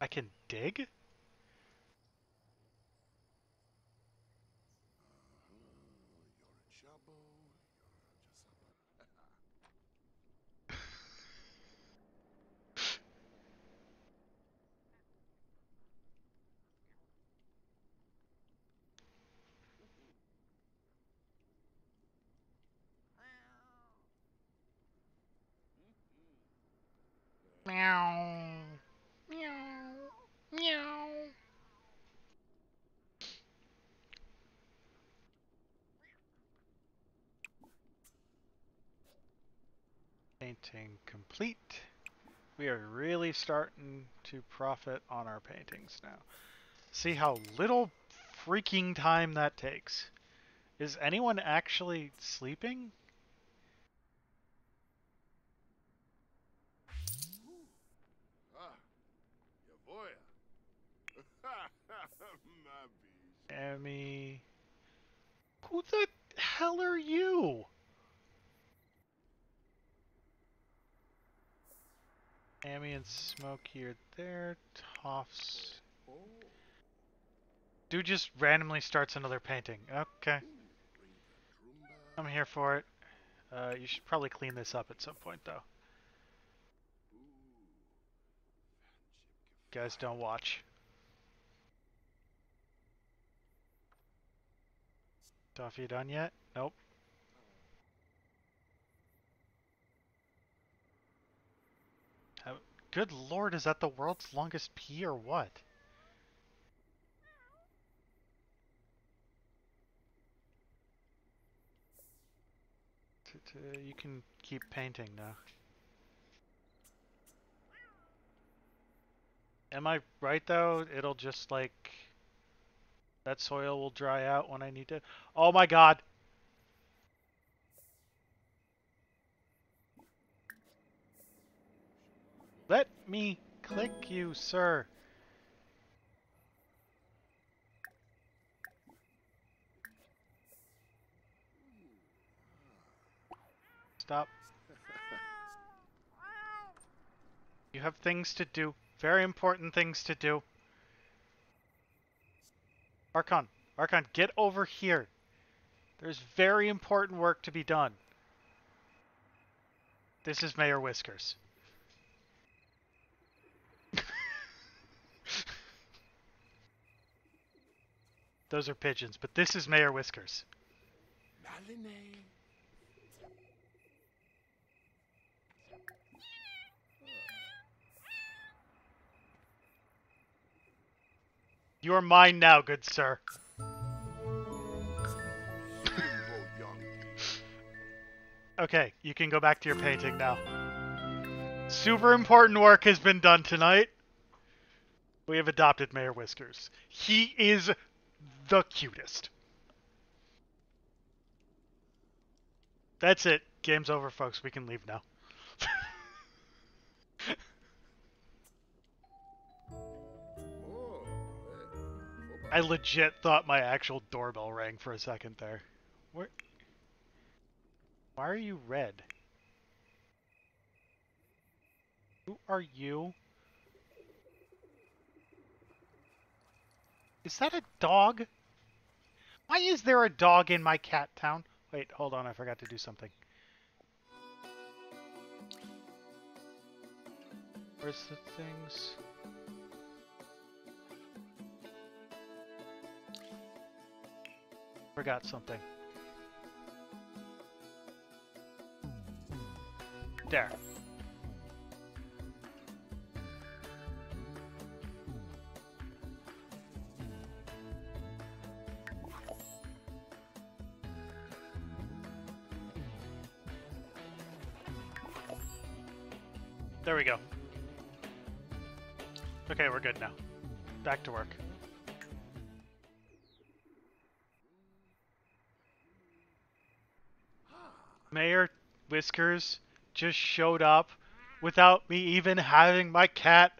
I can dig? Meow. Meow. Meow. Painting complete. We are really starting to profit on our paintings now. See how little freaking time that takes. Is anyone actually sleeping? Ah, your boy. My beast. Emmy. Who the hell are you? Amy and Smokey are there. Toffs. Dude just randomly starts another painting. Okay. I'm here for it. Uh, you should probably clean this up at some point, though. Guys, don't watch. Toph, you done yet? Nope. How- Good lord, is that the world's longest pee or what? You can keep painting now. Am I right though? It'll just like that soil will dry out when I need to. Oh my god. Let me click you, sir. Stop. You have things to do. Very important things to do. Archon, Archon, get over here. There's very important work to be done. This is Mayor Whiskers. Those are pigeons, but this is Mayor Whiskers. Malinee. You are mine now, good sir. Okay, you can go back to your painting now. Super important work has been done tonight. We have adopted Mayor Whiskers. He is the cutest. That's it. Game's over, folks. We can leave now. I legit thought my actual doorbell rang for a second there. Where? Why are you red? Who are you? Is that a dog? Why is there a dog in my cat town? Wait, hold on, I forgot to do something. Where's the things? Forgot something. There. Okay, we're good now. Back to work. Mayor Whiskers just showed up without me even having my cat,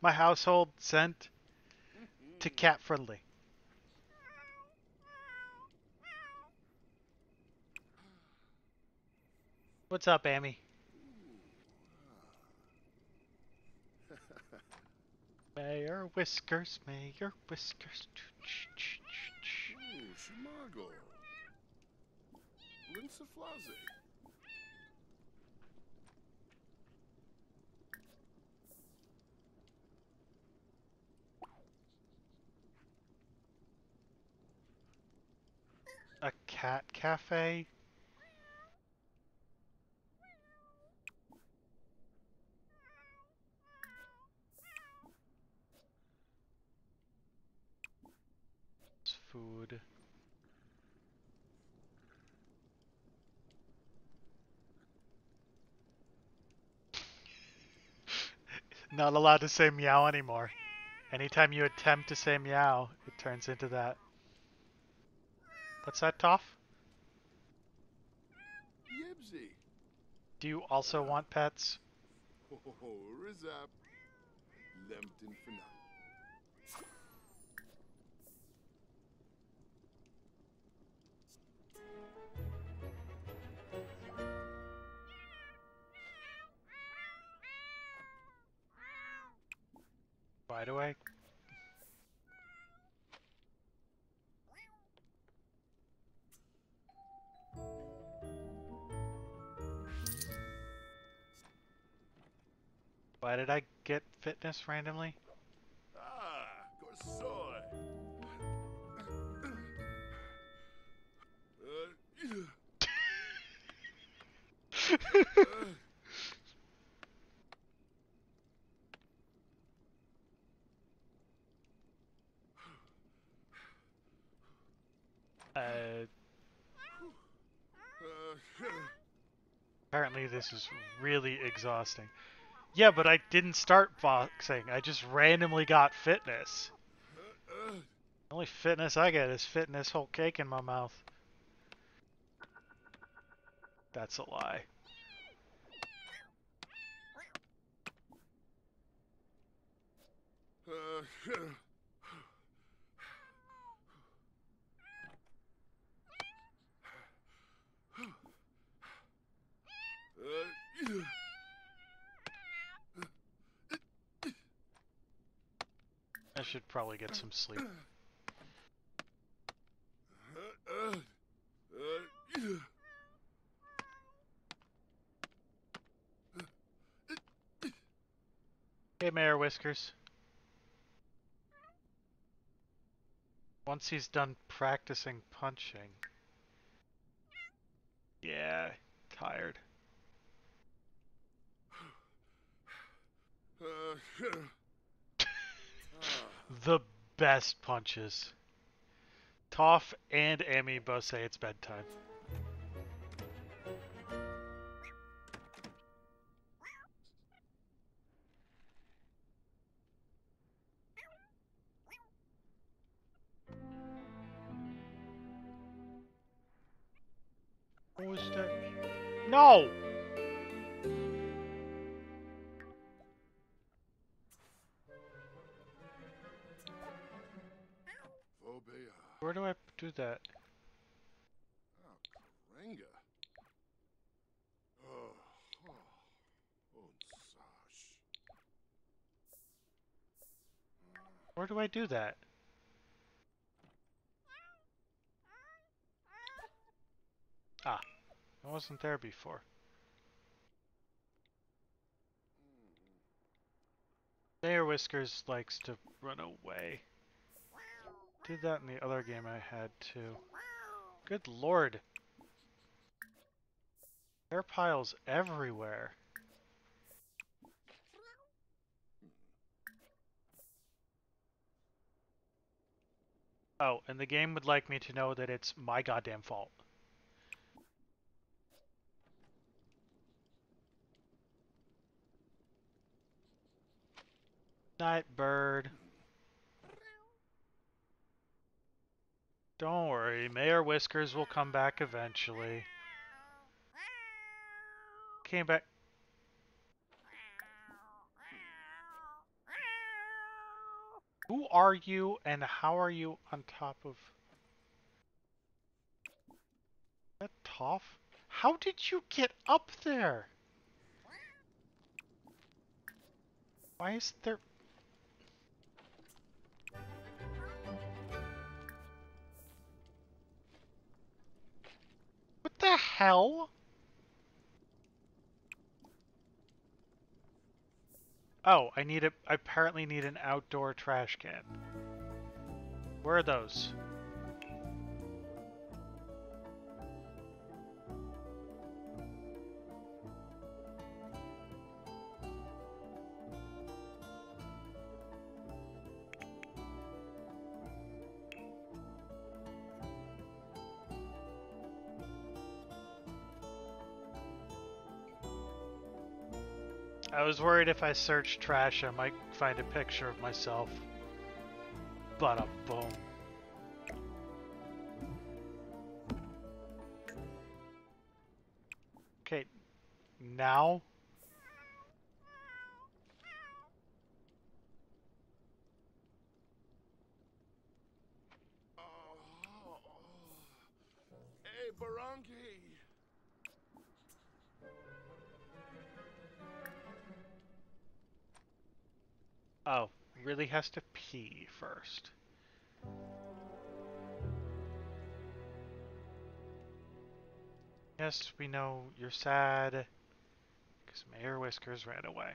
my household sent to cat friendly. What's up, Amy? Mayor Whiskers, Mayor Whiskers. Ooh, Shimago. Rinsaflaze. A cat cafe? It's food. Not allowed to say meow anymore. Anytime you attempt to say meow, it turns into that. What's that, Toph? Yibsy. Do you also want pets? Ho, Rizap. Lempton for now. Why do I? Why did I get fitness randomly? Ah, Corsoy. Uh, Uh, uh, apparently this is really exhausting. Yeah, but I didn't start boxing. I just randomly got fitness. The only fitness I get is fitness whole cake in my mouth. That's a lie. uh, I should probably get some sleep. uh, uh, Hey, Mayor Whiskers. Once he's done practicing punching. Yeah, tired. The best punches. Toph and Amy both say it's bedtime. Where do I do that? Oh, Karenga. Oh, oh, oh. Where do I do that? Ah, I wasn't there before. Mayor Whiskers likes to run away. Did that in the other game I had too. Good lord. Hair piles everywhere. Oh, and the game would like me to know that it's my goddamn fault. Night bird. Don't worry, Mayor Whiskers will come back eventually. Came back. Who are you and how are you on top of that Toph? How did you get up there? Why is there hell? Oh, I need a. I apparently need an outdoor trash can. Where are those? I was worried if I searched trash, I might find a picture of myself. But a boom. Okay, now has to pee first. Yes, we know you're sad. Because my Mayor Whiskers ran away.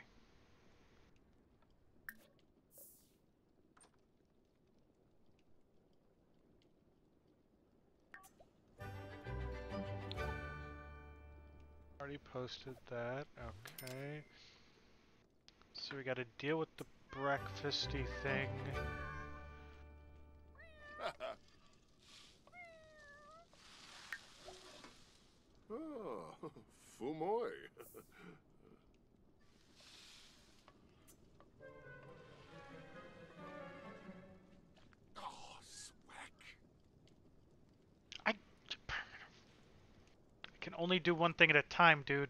Already posted that. Okay. So we gotta deal with the breakfasty thing. oh, Fumoy. oh, swack. I can only do one thing at a time, dude.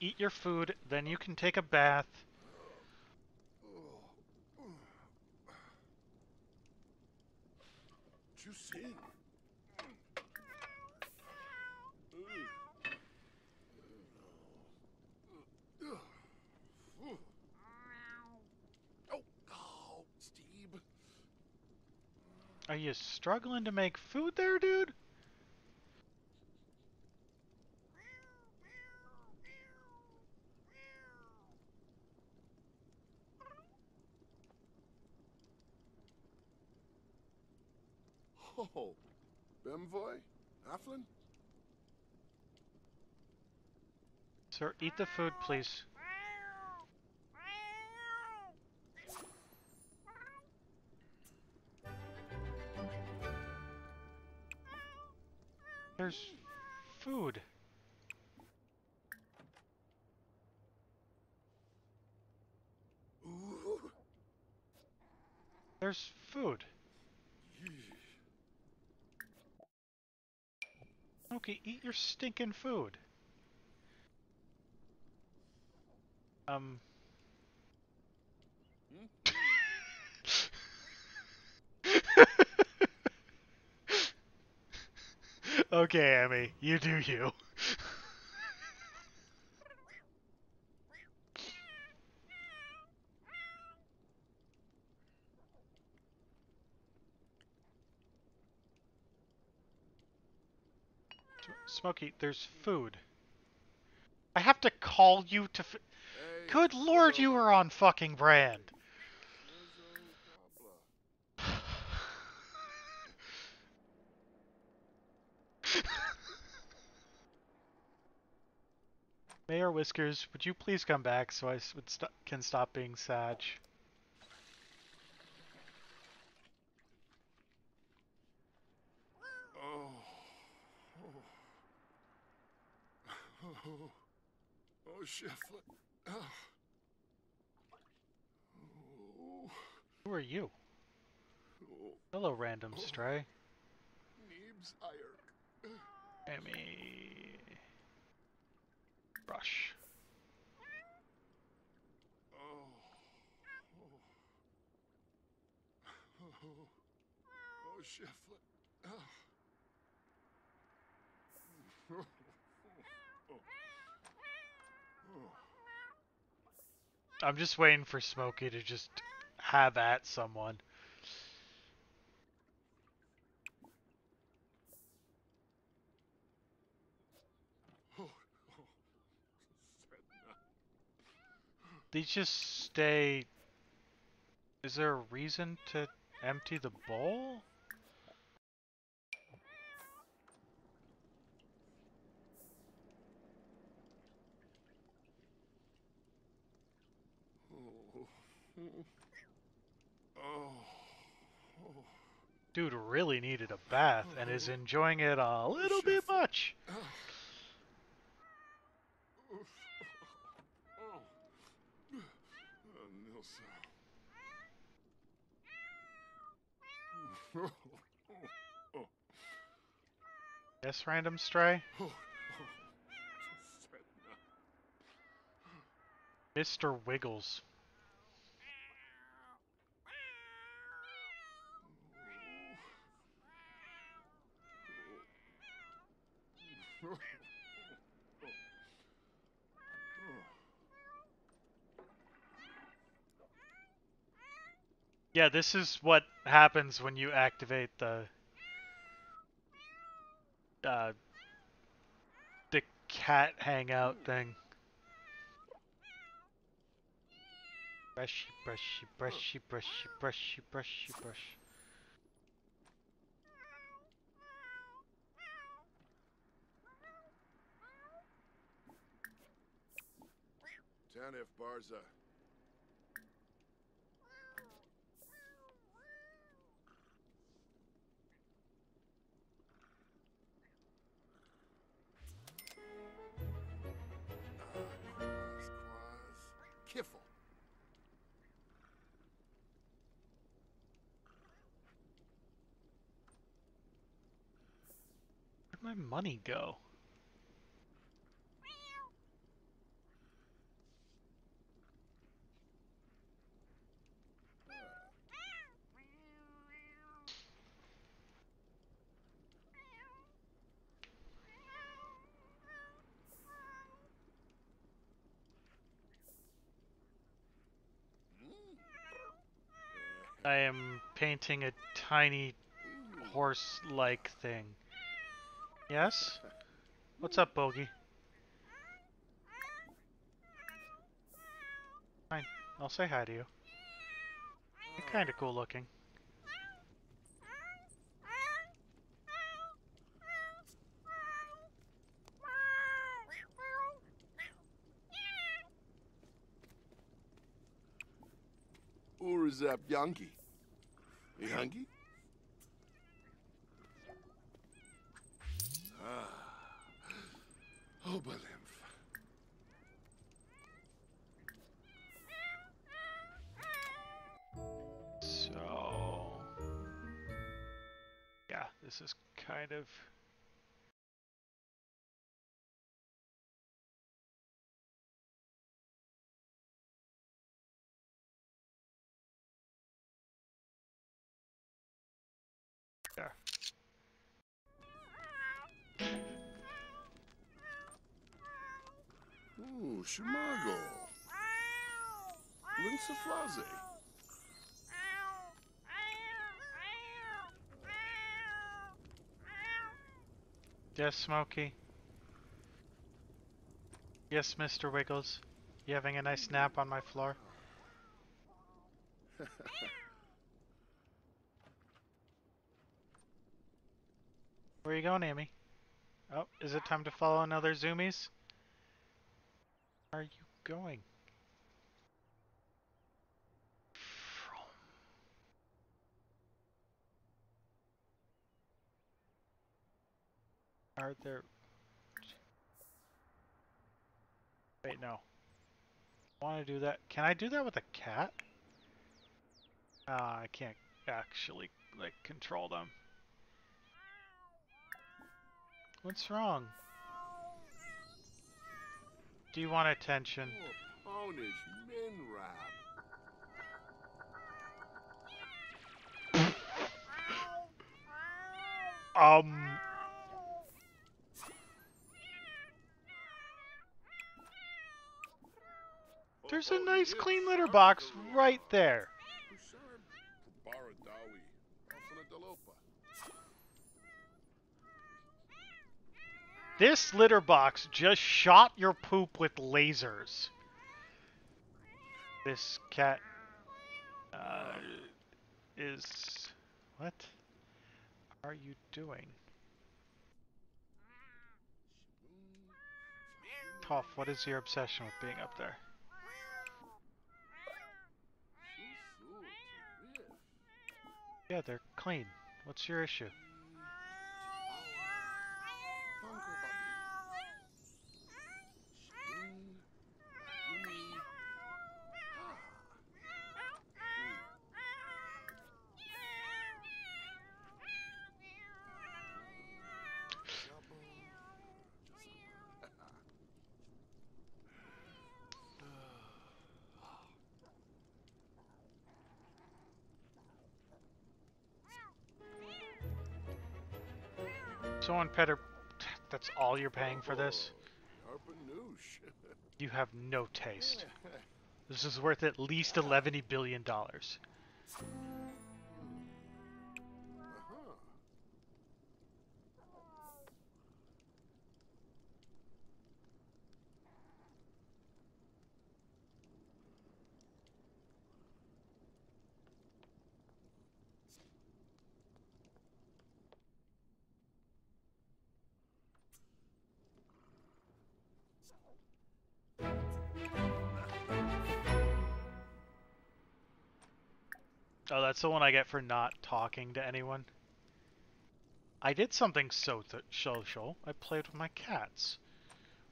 Eat your food, then you can take a bath. Are you struggling to make food there, dude? Oh, Bemvoy? Aflin? Sir, eat the food, please. There's food. There's food. Okay, eat your stinking food. Um. okay, Emmy, you do you. Smokey, there's food. I have to call you to. F- Good lord, you are on fucking brand. Mayor Whiskers, would you please come back so I st- can stop being sad? Oh. Oh. Oh. Oh, Shefflin. Oh. Oh. Who are you? Oh. Hello, random oh. stray. Neebs Iyer. Emmy. Brush. Oh. Oh. Oh. Oh, Shefflin. Oh. Oh. Oh. I'm just waiting for Smokey to just have at someone. They just stay... Is there a reason to empty the bowl? Dude really needed a bath and is enjoying it a little bit much. Yes, random stray? Mr. Wiggles. Yeah, this is what happens when you activate the uh, the cat hangout thing. Brushy, brushy, brushy, brushy, brushy, brushy, brush. Tanif Barza. Quaz, Quaz. Kiffle. Where'd my money go? I am painting a tiny horse-like thing. Yes? What's up, Bogey? Fine. I'll say hi to you. You're kinda cool looking. Urzap Yankee. Yankee? Ah. Oberlymph. So... Yeah, this is kind of... Ooh, Shimago. Linsaflaze. Yes, Smokey? Yes, Mr. Wiggles? You having a nice nap on my floor? Where are you going, Amy? Oh, is it time to follow another Zoomies? Are you going? From. Are there... Wait, no. want to do that. Can I do that with a cat? Uh, I can't actually, like, control them. What's wrong? Do you want attention? Oh, Um... There's a nice clean litter box right there. This litter box just shot your poop with lasers. This cat uh, is. What are you doing? Toph, what is your obsession with being up there? Yeah, they're clean. What's your issue? Someone. That's all you're paying for this? You have no taste. This is worth at least $11 billion. Uh-huh. Oh, that's the one I get for not talking to anyone. I did something so social. I played with my cats,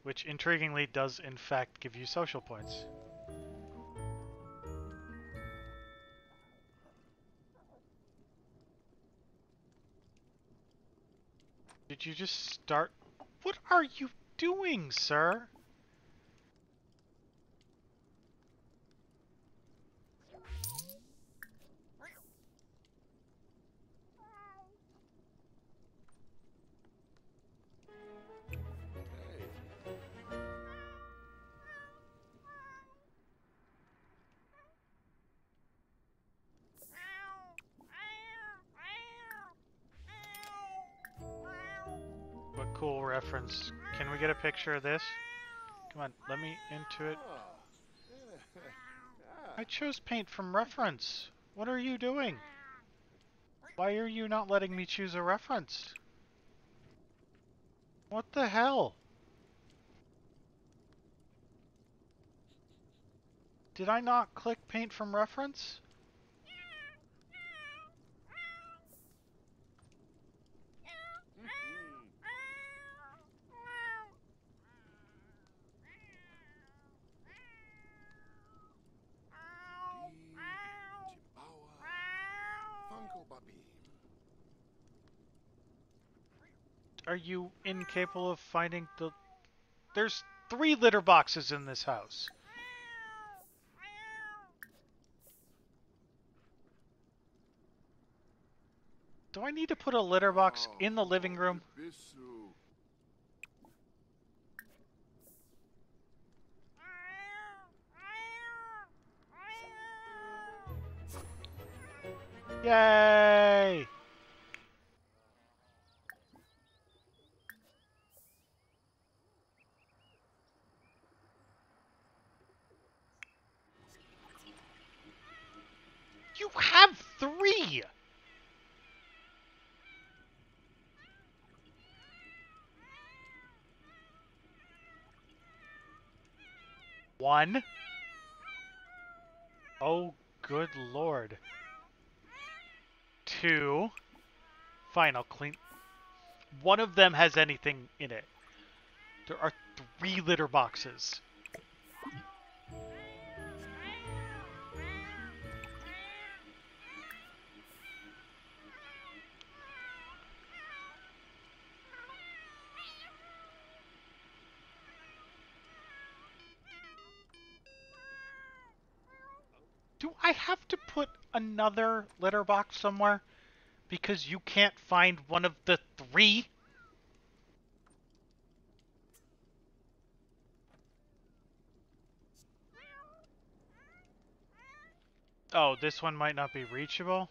which intriguingly does in fact give you social points. Did you just start? What are you doing, sir? Cool reference. Can we get a picture of this? Come on, let me into it. I chose paint from reference. What are you doing? Why are you not letting me choose a reference? What the hell? Did I not click paint from reference? Are you incapable of finding the... There's three litter boxes in this house. Do I need to put a litter box in the living room? Yay! Have three! One. Oh, good lord. Two. Fine, I'll clean. One of them has anything in it. There are three litter boxes. I have to put another litter box somewhere? Because you can't find one of the three? Oh, this one might not be reachable?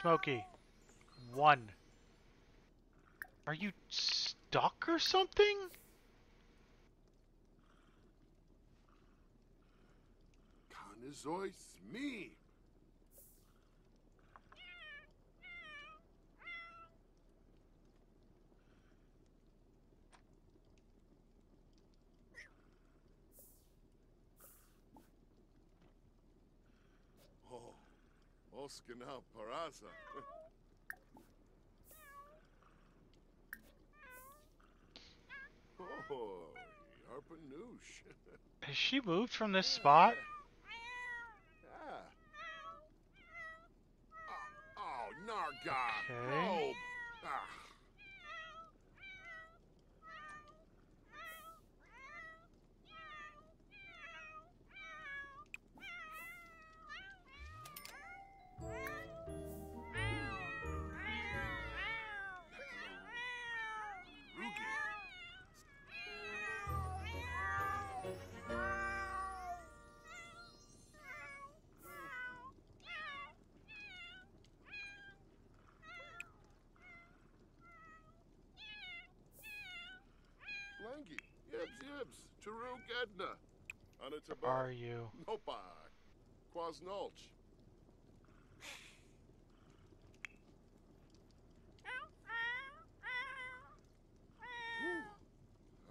Smokey. One. Are you stuck or something? Kanazois me. Oh, Oskana Paraza. oh, Yarpanoosh. Has she moved from this spot? Ah. Oh, oh Narga. Okay. Probe. Ah. Taruk Edna. Anatabar. Are you? Nopa. Quasnulch.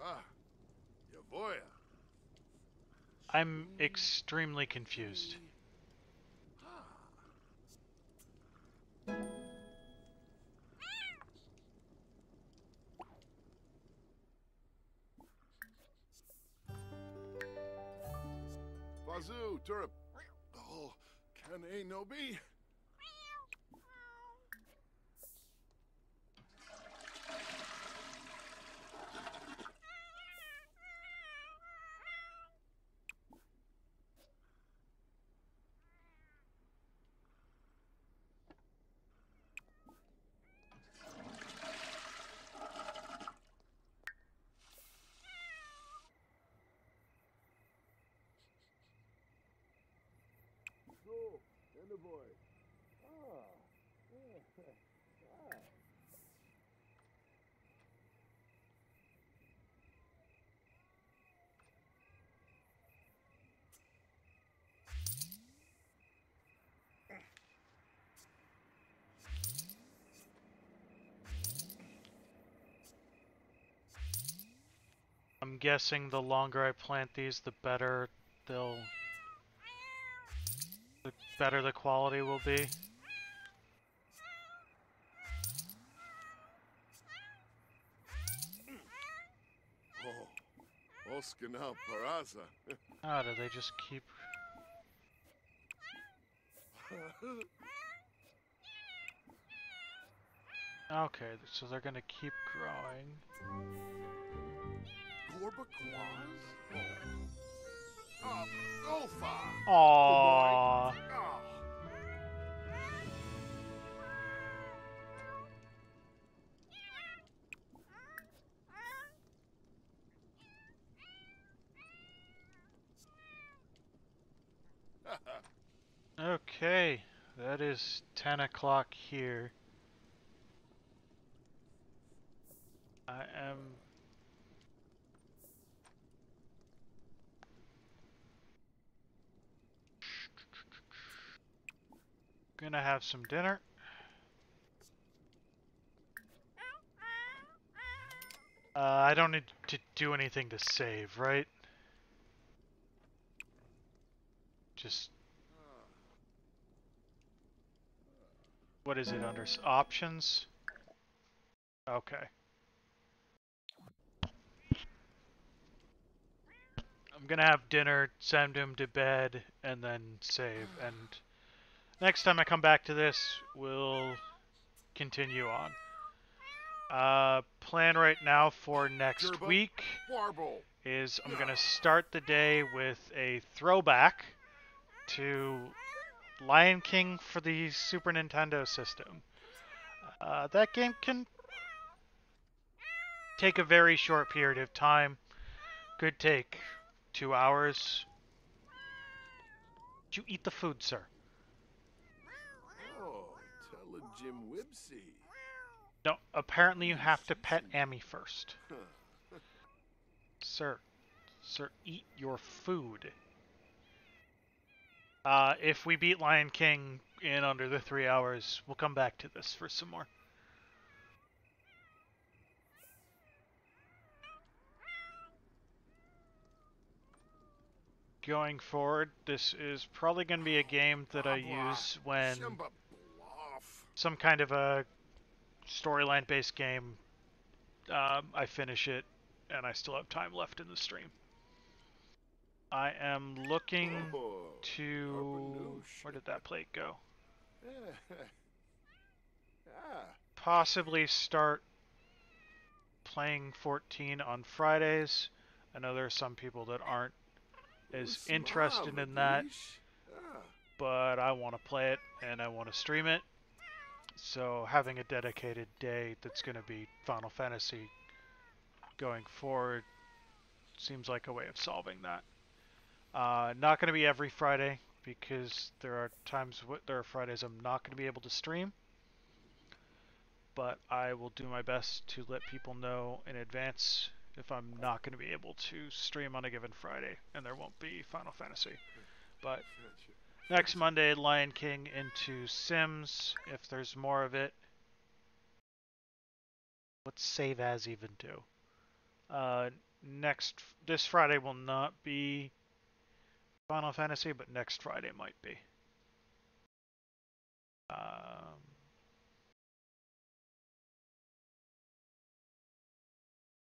Ah. Yavoya. I'm extremely confused. I'm guessing the longer I plant these, the better they'll. The better the quality will be. Oh, Paraza. Oh, ah, do they just keep. Okay, so they're gonna keep growing. Aww. Oh. Okay, that is 10 o'clock here. I am. Gonna have some dinner. Uh, I don't need to do anything to save, right? just what is it under options? Okay. I'm gonna have dinner, send him to bed, and then save. And next time I come back to this, we'll continue on. Uh, plan right now for next week is I'm gonna start the day with a throwback to Lion King for the Super Nintendo system. Uh, that game can take a very short period of time. Could take two hours. Did you eat the food, sir? Oh, tell a Jim Wibsey. No, apparently you have to pet Amy first. Sir, sir, eat your food. Uh, if we beat Lion King in under the three hours, we'll come back to this for some more. Going forward, this is probably going to be a game that I use when. Some kind of a storyline based game um, I finish it and I still have time left in the stream. I am looking to where did that plate go? Possibly start playing 14 on Fridays. I know there are some people that aren't as interested in that, Ah, but I want to play it and I want to stream it. So having a dedicated day that's going to be Final Fantasy going forward seems like a way of solving that. Uh, not going to be every Friday because there are times there are Fridays I'm not going to be able to stream. But I will do my best to let people know in advance if I'm not going to be able to stream on a given Friday and there won't be Final Fantasy. But. Next Monday, Lion King into Sims, if there's more of it. What's save as even do? Uh, next, this Friday will not be Final Fantasy, but next Friday might be. Um,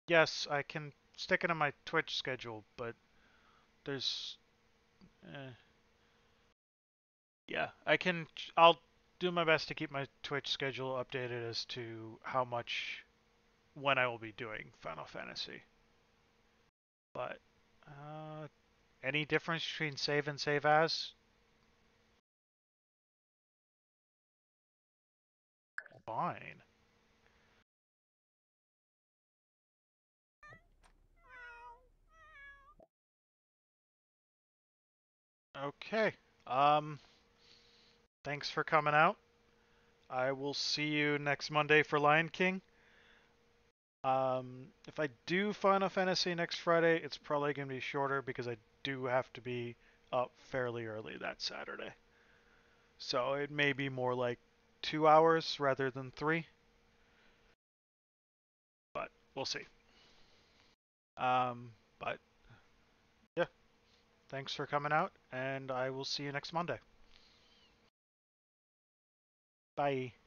yes, I can stick it on my Twitch schedule, but there's. Eh. Yeah, I can. I'll do my best to keep my Twitch schedule updated as to how much, when I will be doing Final Fantasy. But, uh, any difference between save and save as? Fine. Okay. Um, thanks for coming out. I will see you next Monday for Lion King. Um, if I do Final Fantasy next Friday, it's probably going to be shorter because I do have to be up fairly early that Saturday. So it may be more like two hours rather than three. But we'll see. Um, but yeah, thanks for coming out, and I will see you next Monday. Bye.